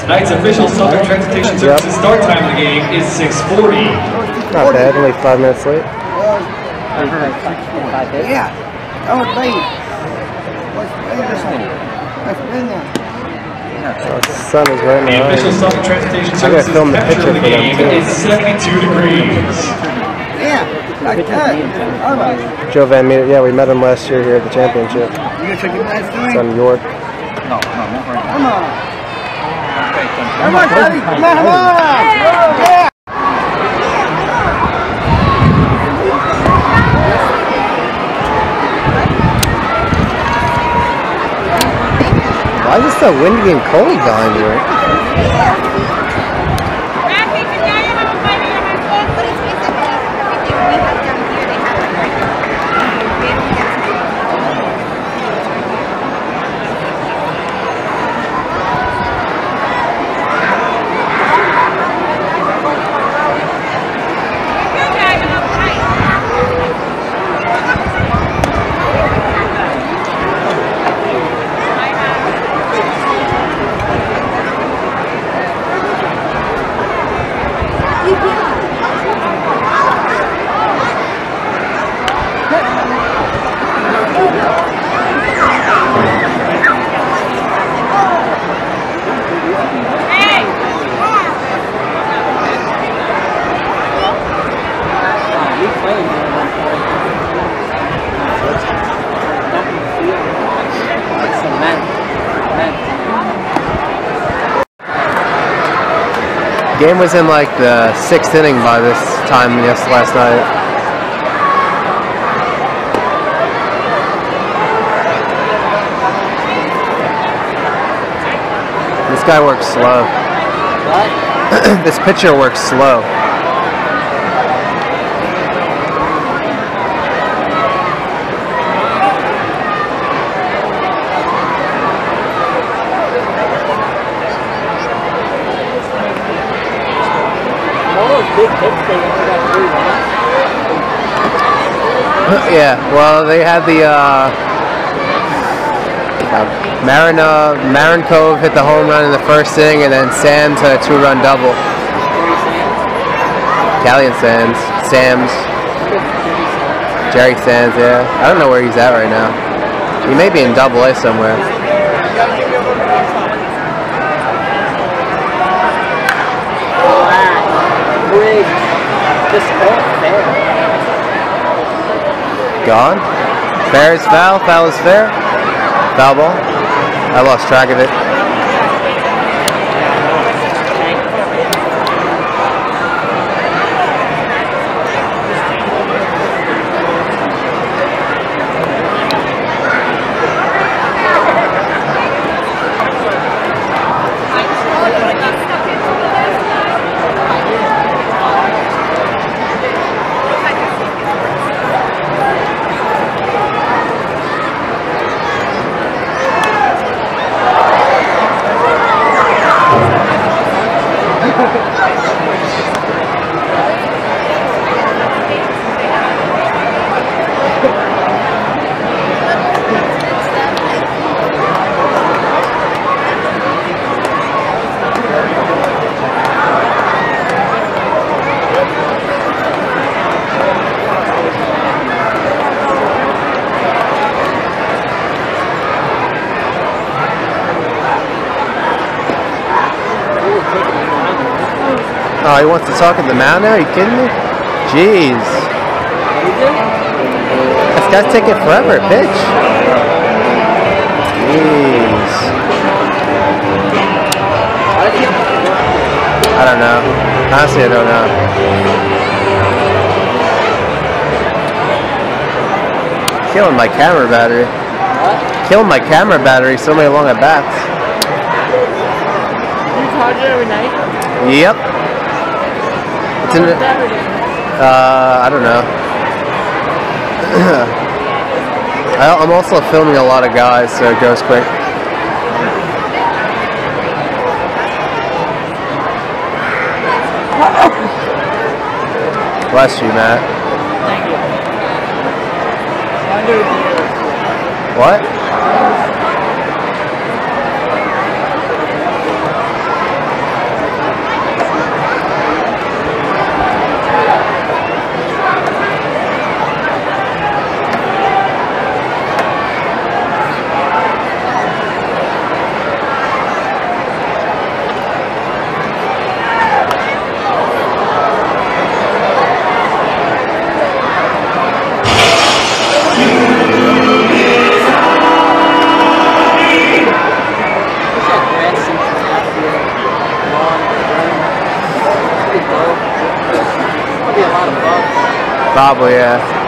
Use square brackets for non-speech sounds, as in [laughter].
Tonight's official Southern Transportation Services start time of the game is 6:40. Not bad, only five minutes late. Yeah. Oh, babe. What's this one? That's been there. Oh, the sun is right The now. official Southern Transportation Services film the temperature of the picture for them, game too. is 72 degrees. Yeah, like that. All right. Joe Van Meter, yeah, we met him last year here at the championship. You gonna take your nice It's thing? on York. Come on. Why is so windy and cold behind you? Game was in like the sixth inning by this time yes last night. This guy works slow. [clears throat] this pitcher works slow. [laughs] yeah, well, they had the uh, uh, Marin, uh, Marin Cove hit the home run in the first inning, and then Sands had a two-run double. Callian Sands, Sam's, Jerry Sands. Yeah, I don't know where he's at right now. He may be in Double A somewhere. Gone. Fair is foul. Foul is fair. Foul ball. I lost track of it. Oh, he wants to talk at the mound now? Are you kidding me? Jeez. This guy's taking forever to pitch. Jeez. I don't know. Honestly, I don't know. Killing my camera battery. Killing my camera battery so many long at bats. You charge it every night? Yep. It's in the, uh, I don't know. [clears throat] I, I'm also filming a lot of guys, so it goes quick. Bless you, Matt. Thank you. What? Probably, yeah.